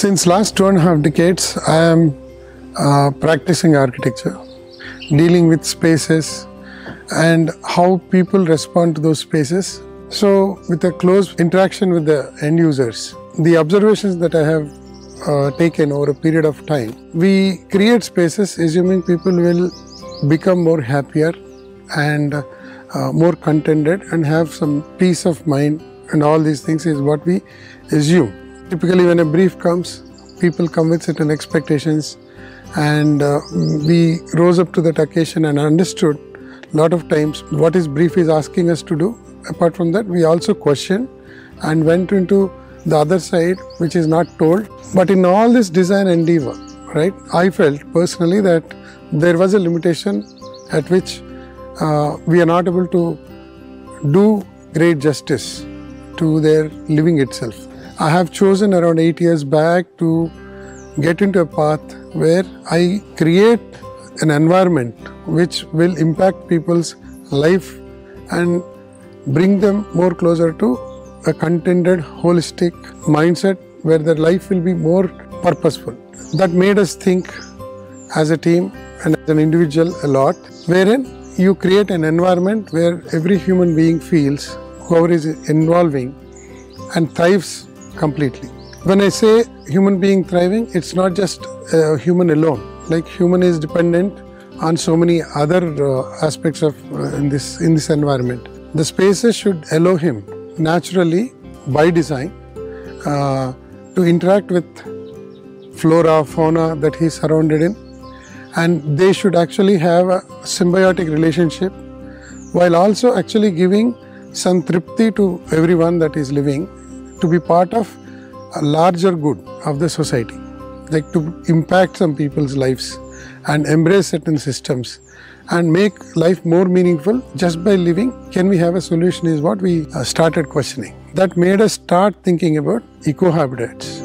Since last two and a half decades, I am uh, practicing architecture, dealing with spaces and how people respond to those spaces. So, with a close interaction with the end users, the observations that I have uh, taken over a period of time, we create spaces assuming people will become more happier and uh, more contented and have some peace of mind and all these things is what we assume. Typically, when a brief comes, people come with certain expectations, and uh, we rose up to that occasion and understood a lot of times what his brief is asking us to do. Apart from that, we also questioned and went into the other side, which is not told. But in all this design endeavor, right, I felt personally that there was a limitation at which uh, we are not able to do great justice to their living itself. I have chosen around eight years back to get into a path where I create an environment which will impact people's life and bring them more closer to a contented, holistic mindset where their life will be more purposeful. That made us think as a team and as an individual a lot, wherein you create an environment where every human being feels, whoever is involving, and thrives completely. When I say human being thriving, it's not just uh, human alone. Like human is dependent on so many other uh, aspects of uh, in this in this environment. The spaces should allow him naturally by design uh, to interact with flora, fauna that he's surrounded in, and they should actually have a symbiotic relationship while also actually giving some tripti to everyone that is living to be part of a larger good of the society, like to impact some people's lives and embrace certain systems and make life more meaningful just by living. Can we have a solution? Is what we uh, started questioning. That made us start thinking about eco habitats.